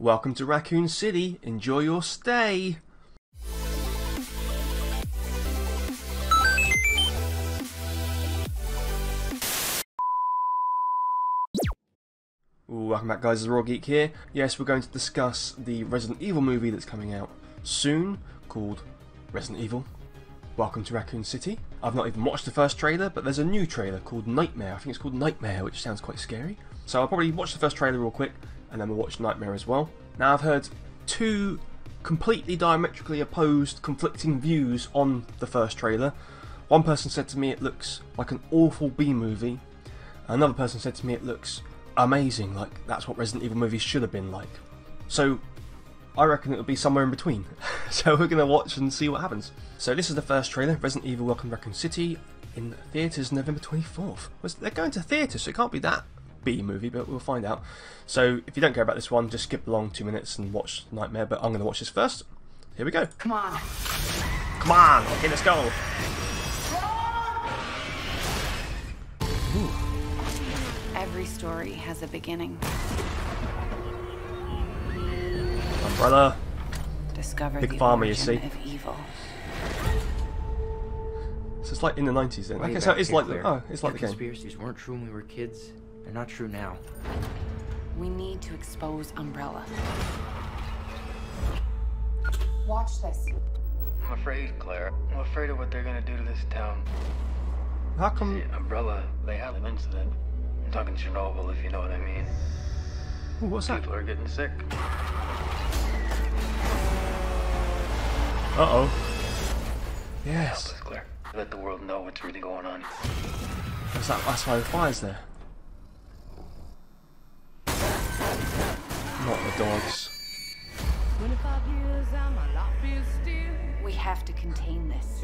Welcome to Raccoon City. Enjoy your stay. Welcome back guys, it's Raw Geek here. Yes, we're going to discuss the Resident Evil movie that's coming out soon, called Resident Evil. Welcome to Raccoon City. I've not even watched the first trailer, but there's a new trailer called Nightmare. I think it's called Nightmare, which sounds quite scary. So I'll probably watch the first trailer real quick, and then we'll watch Nightmare as well. Now I've heard two completely diametrically opposed, conflicting views on the first trailer. One person said to me it looks like an awful B movie. Another person said to me it looks amazing, like that's what Resident Evil movies should have been like. So I reckon it'll be somewhere in between. so we're going to watch and see what happens. So this is the first trailer, Resident Evil Welcome to Raccoon City, in theatres November 24th. They're going to theatres, so it can't be that B movie, but we'll find out. So if you don't care about this one, just skip along two minutes and watch Nightmare, but I'm going to watch this first. Here we go. Come on. Come on, okay, let's go. Every story has a beginning. Umbrella. Discover Big the Pharma, you see. of evil. So it's like in the 90s then. Way Okay, so back it's like, Claire. oh, it's like Your the game. conspiracies weren't true when we were kids. They're not true now. We need to expose Umbrella. Watch this. I'm afraid, Claire. I'm afraid of what they're gonna do to this town. How come... See, Umbrella, they had an incident. I'm talking Chernobyl, if you know what I mean. Ooh, what's that? People are getting sick. Uh-oh. Help Yes. us, Claire. Let the world know what's really going on. That's, that, that's why the fire's there. Not the dogs. We have to contain this.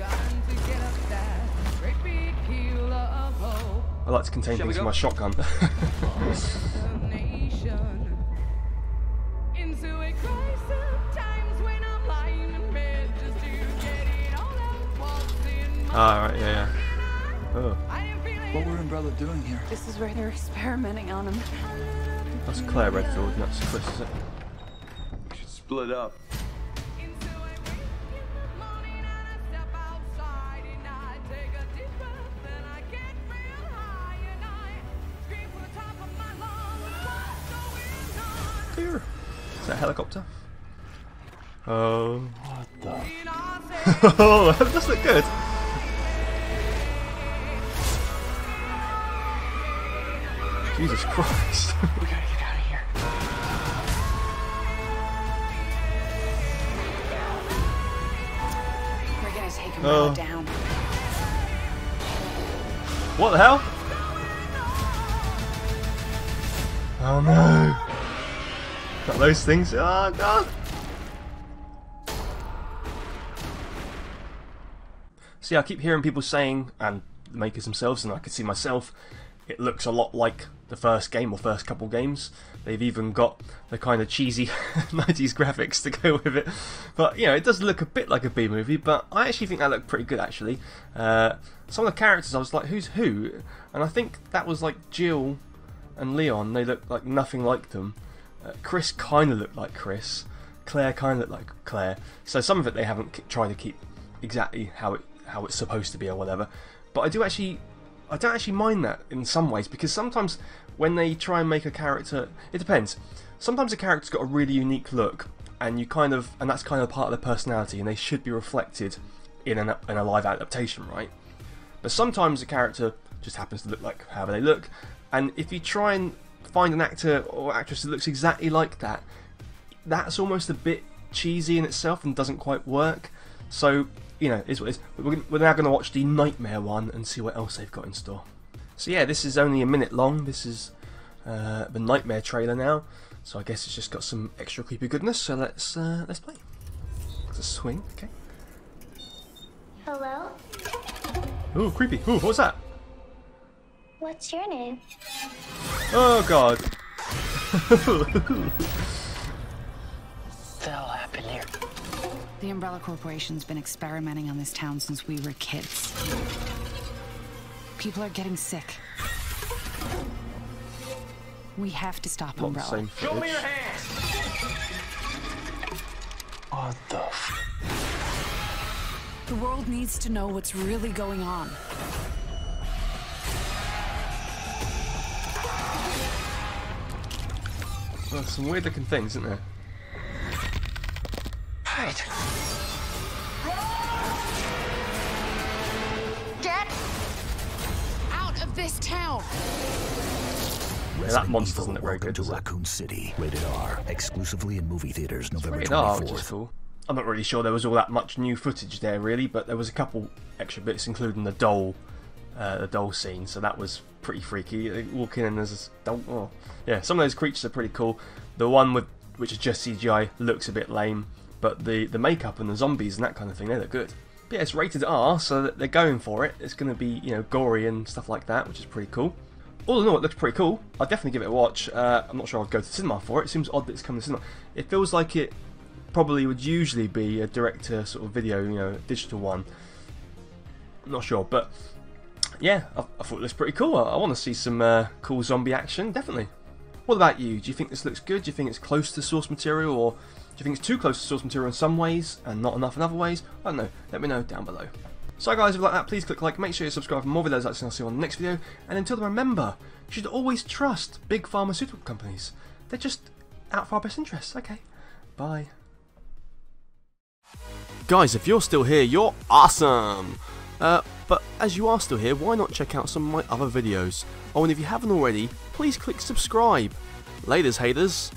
I like to contain things with my shotgun. Ah, right, yeah, yeah. Oh, What were Umbrella doing here? This is where they're experimenting on him. That's Claire Redfield, and that's Chris, is it? We should split up. Clear. Is that a helicopter? Oh. What the? oh, that does look good. Jesus Christ. We Oh. down. what the hell? Oh no. Got those things. Oh god. See, I keep hearing people saying, and the makers themselves, and I can see myself, it looks a lot like the first game or first couple games. They've even got the kind of cheesy 90s graphics to go with it. But, you know, it does look a bit like a B movie, but I actually think that looked pretty good, actually. Uh, some of the characters, I was like, who's who? And I think that was like Jill and Leon, they looked like nothing like them. Uh, Chris kind of looked like Chris. Claire kind of looked like Claire. So some of it they haven't tried to keep exactly how it how it's supposed to be or whatever. But I do actually, I don't actually mind that in some ways because sometimes when they try and make a character, it depends. Sometimes a character's got a really unique look, and you kind of, and that's kind of part of their personality, and they should be reflected in an in a live adaptation, right? But sometimes a character just happens to look like however they look, and if you try and find an actor or actress that looks exactly like that, that's almost a bit cheesy in itself and doesn't quite work. So, you know, is what is. We're, we're now going to watch the Nightmare one and see what else they've got in store. So yeah, this is only a minute long. This is uh, the Nightmare trailer now. So I guess it's just got some extra creepy goodness. So let's uh, let's play. It's a swing, okay. Hello? Ooh, creepy. Ooh, what's that? What's your name? Oh god. The Umbrella Corporation's been experimenting on this town since we were kids. People are getting sick. We have to stop Not the Umbrella. same footage. What the? The world needs to know what's really going on. Well, some weird looking things, isn't there? Right. Get out of this town! Yeah, that monster doesn't look very Welcome good. to? Raccoon City. Rated R. Exclusively in movie theaters November Rated R, which 24th. I'm not really sure there was all that much new footage there, really, but there was a couple extra bits, including the doll, uh, the doll scene. So that was pretty freaky. Walking in as there's this doll. Oh, yeah, some of those creatures are pretty cool. The one with which is just CGI looks a bit lame, but the the makeup and the zombies and that kind of thing they look good. But yeah, it's rated R, so they're going for it. It's going to be you know gory and stuff like that, which is pretty cool. All in all, it looks pretty cool. I'd definitely give it a watch. Uh, I'm not sure I'd go to cinema for it. It seems odd that it's coming to cinema. It feels like it probably would usually be a director sort of video, you know, digital one. I'm not sure, but yeah, I, I thought it was pretty cool. I, I want to see some uh, cool zombie action, definitely. What about you? Do you think this looks good? Do you think it's close to source material, or do you think it's too close to source material in some ways and not enough in other ways? I don't know. Let me know down below. So guys, if you like that, please click like, make sure you subscribe for more videos like this and I'll see you on the next video. And until then, remember, you should always trust big pharmaceutical companies. They're just out for our best interests. Okay, bye. Guys, if you're still here, you're awesome! Uh, but as you are still here, why not check out some of my other videos? Oh, and if you haven't already, please click subscribe. Laters, haters.